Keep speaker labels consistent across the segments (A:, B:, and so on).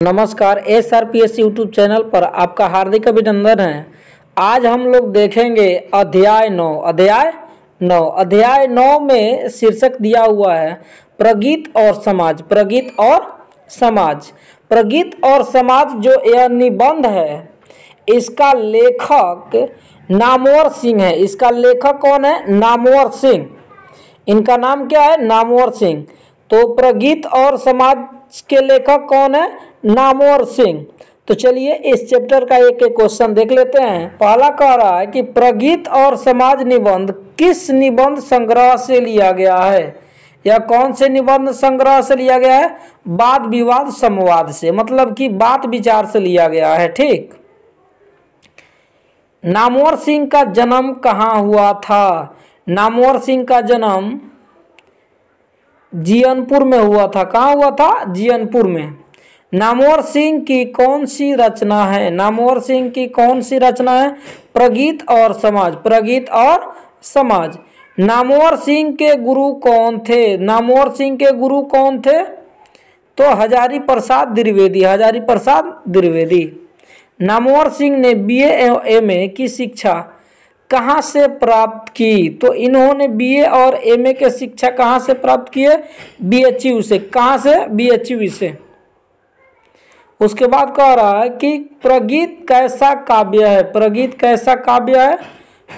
A: नमस्कार S R P S YouTube channel पर आपका हार्दिक अभिनंदन है। आज हम लोग देखेंगे अध्याय नौ। अध्याय नौ। अध्याय नौ में शीर्षक दिया हुआ है, प्रगीत और समाज। प्रगीत और समाज। प्रगीत और समाज जो यह निबंध है, इसका लेखक नामवर सिंह है। इसका लेखक कौन है? नामवर सिंह। इनका नाम क्या है? नामवर सिंह। तो प्रगीत और समाज के लेखक कौन है? नामवर सिंह। तो चलिए इस चैप्टर का एक एक क्वेश्चन देख लेते हैं। पहला कह रहा है कि प्रगीत और समाज निबंध किस निबंध संग्रह से लिया गया है? या कौन से निबंध संग्रह से लिया गया है? वाद विवाद संवाद से मतलब कि बात विचार से लिया गया है, ठीक? नामोर सिंह का जन्म कहाँ हुआ था? नामोर सिंह का जन्म जियनपुर में हुआ था। कहाँ हुआ था? जियनपुर में। नामवर सिंह की कौन सी रचना है? नामोर सिंह की कौन सी रचना है? प्रगीत और समाज। प्रगीत और समाज। नामोर सिंह के गुरु कौन थे? नामोर सिंह के गुरु कौन थे? तो हजारी प्रसाद द्विवेदी। हजारी प्रसाद द्विवेदी। नामोर सिंह ने बी एम ए की शिक्षा कहाँ से प्राप्त की? तो इन्होंने बीए और एमए के शिक्षा कहाँ से प्राप्त किए बीएचयू से। कहाँ से? बीएचयू से। उसके बाद कह रहा है कि प्रगीत कैसा काव्य है? प्रगीत कैसा काव्य है?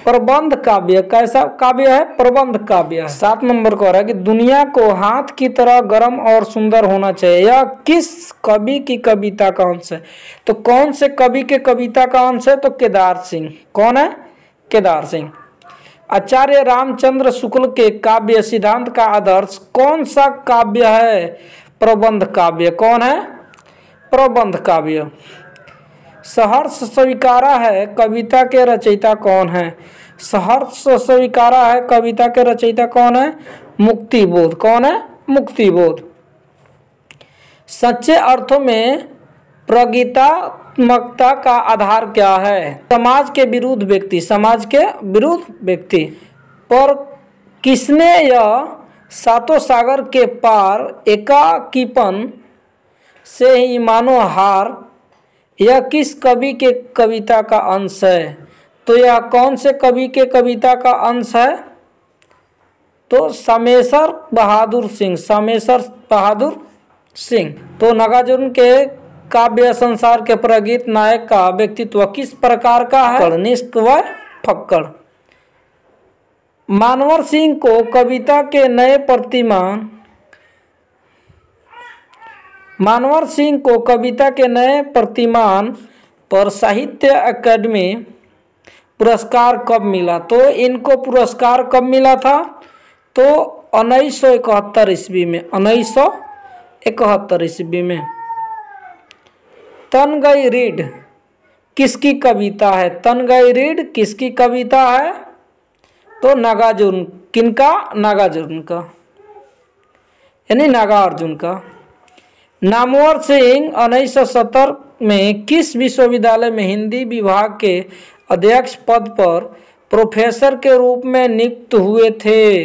A: प्रबंध काव्य। कैसा काव्य है? प्रबंध काव्य है। सात नंबर कह रहा है कि दुनिया को हाथ की तरह गर्म और सुंदर होना चाहिए। यह किस कवि की कविता का अंश है? तो कौन से कवि के कविता का अंश है? तो केदार सिंह। कौन है? केदार सिंह। आचार्य रामचंद्र शुक्ल के काव्य सिद्धांत का आदर्श कौन सा काव्य है? प्रबंध काव्य। कौन है? प्रबंध काव्य। सहर्ष स्वीकारा है कविता के रचयिता कौन है? सहर्ष स्वीकारा है कविता के रचयिता कौन है? मुक्ति बोध कौन है? मुक्ति बोध सच्चे अर्थों में प्रगीतात्मकता का आधार क्या है? समाज के विरुद्ध व्यक्ति। समाज के विरुद्ध व्यक्ति। पर किसने यह सातों सागर के पार एकाकीपन से ही मानो हार यह किस कवि के कविता का अंश है? तो यह कौन से कवि के कविता का अंश है? तो समेसर बहादुर सिंह समेसर बहादुर सिंह। तो नागार्जुन के काव्य संसार के प्रगीत नायक का व्यक्तित्व किस प्रकार का है? निष्ठ व फक्कड़। मानवर सिंह को कविता के नए प्रतिमान मानवर सिंह को कविता के नए प्रतिमान पर साहित्य अकादमी पुरस्कार कब मिला? तो इनको पुरस्कार कब मिला था? तो उन्नीस सौ इकहत्तर ईस्वी में, उन्नीस सौ इकहत्तर ईस्वी में। तन गई रीड किसकी कविता है? तन गई रीड किसकी कविता है? तो नागार्जुन, किनका? नागार्जुन का। यानी नागार्जुन का। नामवर सिंह उन्नीस सौ सत्तर में किस विश्वविद्यालय में हिंदी विभाग के अध्यक्ष पद पर प्रोफेसर के रूप में नियुक्त हुए थे?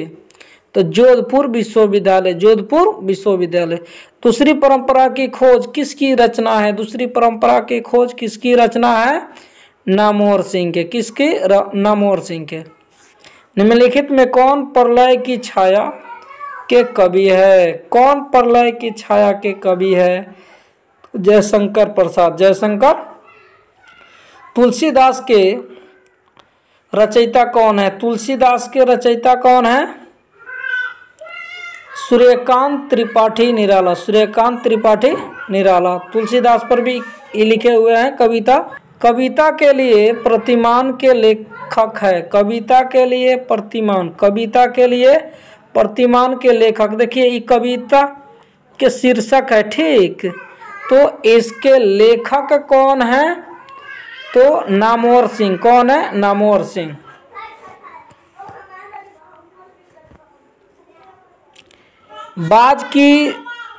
A: तो जोधपुर विश्वविद्यालय जोधपुर विश्वविद्यालय। दूसरी परंपरा की खोज किसकी रचना है? दूसरी परंपरा की खोज किसकी रचना है? नामोर सिंह के। किसकी? नामोर सिंह के। निम्नलिखित में कौन प्रलय की छाया के कवि है। कौन प्रलय की छाया के कवि है? जयशंकर प्रसाद। जयशंकर? तुलसीदास के रचयिता कौन है? तुलसीदास के रचयिता कौन है? सूर्यकांत त्रिपाठी निराला। सूर्यकांत त्रिपाठी निराला। तुलसीदास पर भी लिखे हुए हैं कविता। कविता के लिए प्रतिमान के लेखक है। कविता के लिए प्रतिमान। कविता के लिए प्रतिमान के लेखक। देखिए ये कविता के शीर्षक है, ठीक? तो इसके लेखक कौन है? तो नामोर सिंह। कौन है? नामोर सिंह। बाज की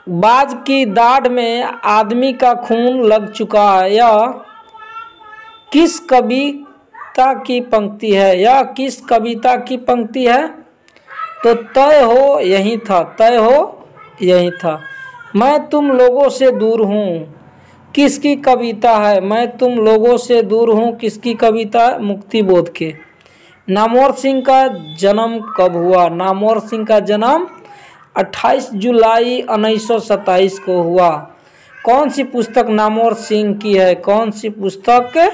A: बाज की दाढ़ में आदमी का खून लग चुका है। यह किस कविता की पंक्ति है? यह किस कविता की पंक्ति है? तो तय हो, यही था। तय हो, यही था। मैं तुम लोगों से दूर हूँ। किसकी कविता है? मैं तुम लोगों से दूर हूँ। किसकी कविता? मुक्ति बोध के। नामोर सिंह का जन्म कब हुआ? नामोर सिंह का जन्म 28 जुलाई 1927 को हुआ। कौन सी पुस्तक नामोर सिंह की है? कौन सी पुस्तक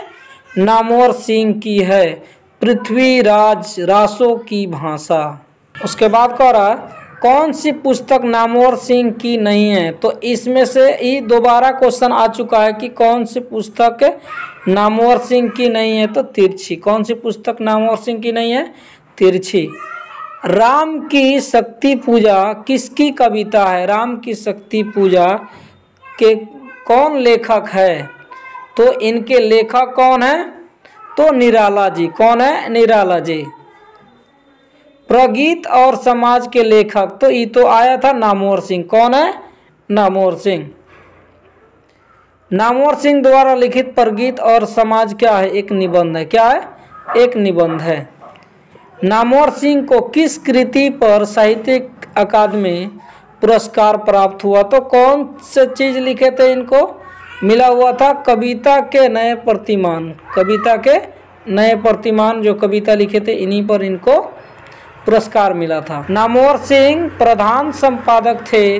A: नामोर सिंह की है? पृथ्वीराज रासो की भाषा। उसके बाद कह रहा है, कौन सी पुस्तक नामवर सिंह की नहीं है? तो इसमें से ही दोबारा क्वेश्चन आ चुका है कि कौन सी पुस्तक नामवर सिंह की नहीं है? तो तिरछी। कौन सी पुस्तक नामवर सिंह की नहीं है? तिरछी। राम की शक्ति पूजा किसकी कविता है? राम की शक्ति पूजा के कौन लेखक है? तो इनके लेखक कौन है? तो निराला जी। कौन है? निराला जी। प्रगीत और समाज के लेखक तो ये तो आया था नामोर सिंह। कौन है? नामोर सिंह। नामोर सिंह द्वारा लिखित प्रगीत और समाज क्या है? एक निबंध है। क्या है? एक निबंध है। नामोर सिंह को किस कृति पर साहित्यिक अकादमी पुरस्कार प्राप्त हुआ? तो कौन से चीज़ लिखे थे इनको? मिला हुआ था कविता के नए प्रतिमान। कविता के नए प्रतिमान जो कविता लिखे थे, इन्हीं पर इनको पुरस्कार मिला था। नामोर सिंह प्रधान संपादक थे।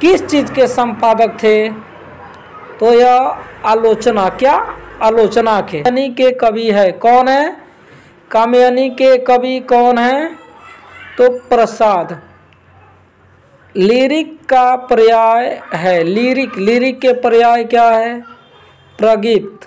A: किस चीज़ के संपादक थे? तो यह आलोचना, क्या आलोचना के? कामयानी के कवि है, कौन है? कामयानी के कवि कौन है? तो प्रसाद। लिरिक का पर्याय है, लिरिक लिरिक के पर्याय क्या है? प्रगीत।